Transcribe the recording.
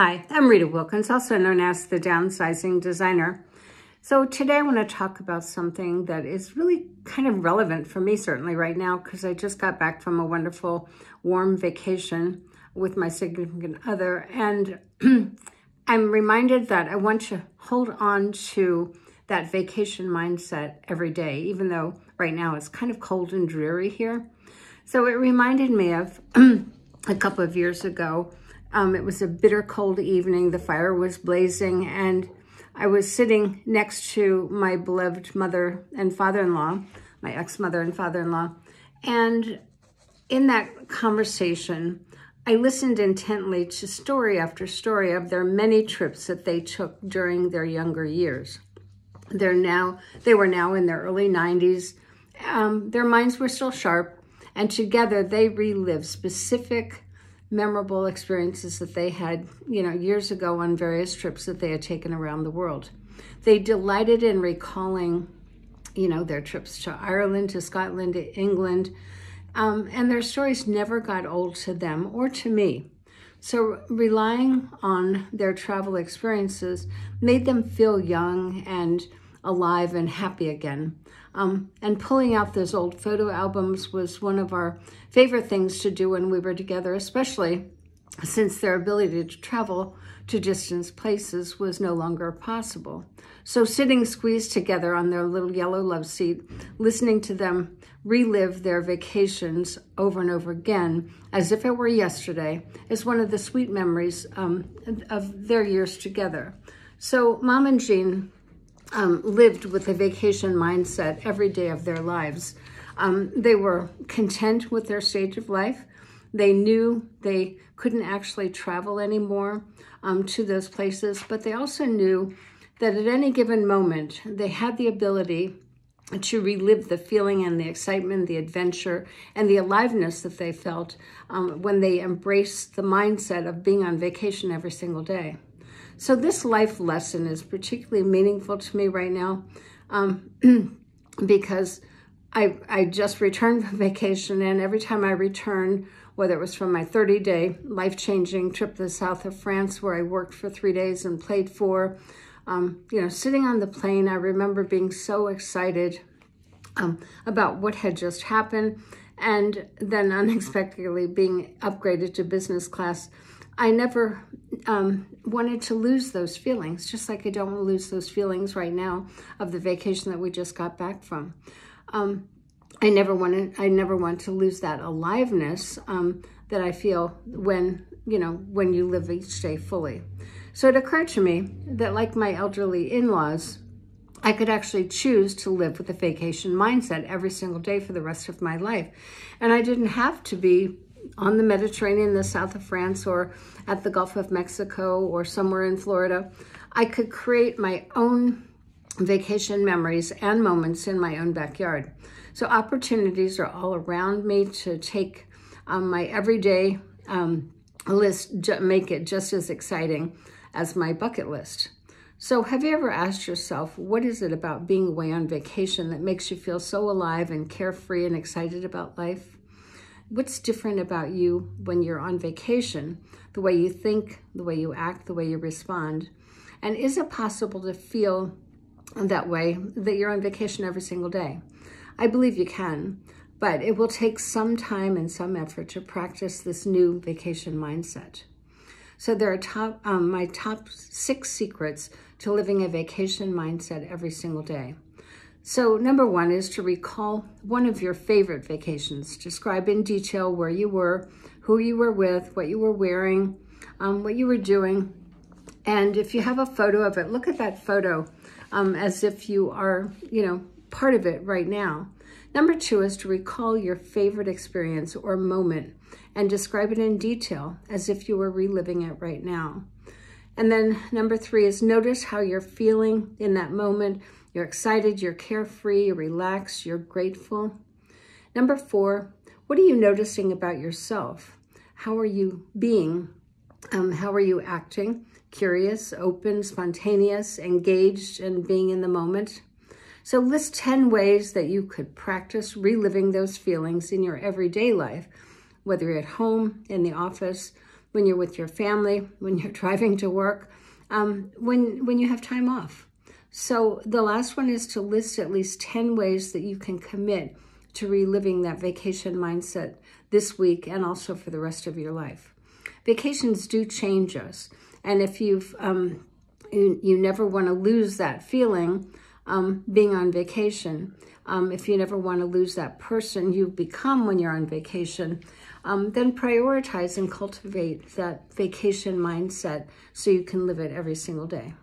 Hi, I'm Rita Wilkins, also known as the Downsizing Designer. So today I want to talk about something that is really kind of relevant for me certainly right now because I just got back from a wonderful warm vacation with my significant other and I'm reminded that I want to hold on to that vacation mindset every day, even though right now it's kind of cold and dreary here. So it reminded me of a couple of years ago um, it was a bitter cold evening. The fire was blazing and I was sitting next to my beloved mother and father-in-law, my ex-mother and father-in-law. And in that conversation, I listened intently to story after story of their many trips that they took during their younger years. They're now, they were now in their early 90s. Um, their minds were still sharp, and together they relived specific memorable experiences that they had, you know, years ago on various trips that they had taken around the world. They delighted in recalling, you know, their trips to Ireland, to Scotland, to England, um, and their stories never got old to them or to me. So relying on their travel experiences made them feel young and alive and happy again. Um, and pulling out those old photo albums was one of our favorite things to do when we were together, especially since their ability to travel to distant places was no longer possible. So sitting squeezed together on their little yellow love seat, listening to them relive their vacations over and over again, as if it were yesterday, is one of the sweet memories um, of their years together. So Mom and Jean um, lived with a vacation mindset every day of their lives. Um, they were content with their stage of life. They knew they couldn't actually travel anymore um, to those places, but they also knew that at any given moment, they had the ability to relive the feeling and the excitement, the adventure, and the aliveness that they felt um, when they embraced the mindset of being on vacation every single day. So this life lesson is particularly meaningful to me right now um, because I, I just returned from vacation and every time I return, whether it was from my 30-day life-changing trip to the south of France where I worked for three days and played for, um, you know, sitting on the plane, I remember being so excited um, about what had just happened and then unexpectedly being upgraded to business class I never um, wanted to lose those feelings, just like I don't want to lose those feelings right now of the vacation that we just got back from. Um, I never wanted, I never want to lose that aliveness um, that I feel when, you know, when you live each day fully. So it occurred to me that like my elderly in-laws, I could actually choose to live with a vacation mindset every single day for the rest of my life. And I didn't have to be on the Mediterranean, the south of France, or at the Gulf of Mexico, or somewhere in Florida, I could create my own vacation memories and moments in my own backyard. So opportunities are all around me to take um, my everyday um, list, make it just as exciting as my bucket list. So have you ever asked yourself, what is it about being away on vacation that makes you feel so alive and carefree and excited about life? What's different about you when you're on vacation, the way you think, the way you act, the way you respond? And is it possible to feel that way, that you're on vacation every single day? I believe you can, but it will take some time and some effort to practice this new vacation mindset. So there are top, um, my top six secrets to living a vacation mindset every single day. So number one is to recall one of your favorite vacations. Describe in detail where you were, who you were with, what you were wearing, um, what you were doing. And if you have a photo of it, look at that photo um, as if you are, you know, part of it right now. Number two is to recall your favorite experience or moment and describe it in detail as if you were reliving it right now. And then number three is notice how you're feeling in that moment you're excited, you're carefree, you're relaxed, you're grateful. Number four, what are you noticing about yourself? How are you being? Um, how are you acting? Curious, open, spontaneous, engaged, and being in the moment. So list 10 ways that you could practice reliving those feelings in your everyday life, whether you're at home, in the office, when you're with your family, when you're driving to work, um, when, when you have time off. So the last one is to list at least 10 ways that you can commit to reliving that vacation mindset this week and also for the rest of your life. Vacations do change us. And if you've, um, you, you never want to lose that feeling, um, being on vacation, um, if you never want to lose that person you've become when you're on vacation, um, then prioritize and cultivate that vacation mindset so you can live it every single day.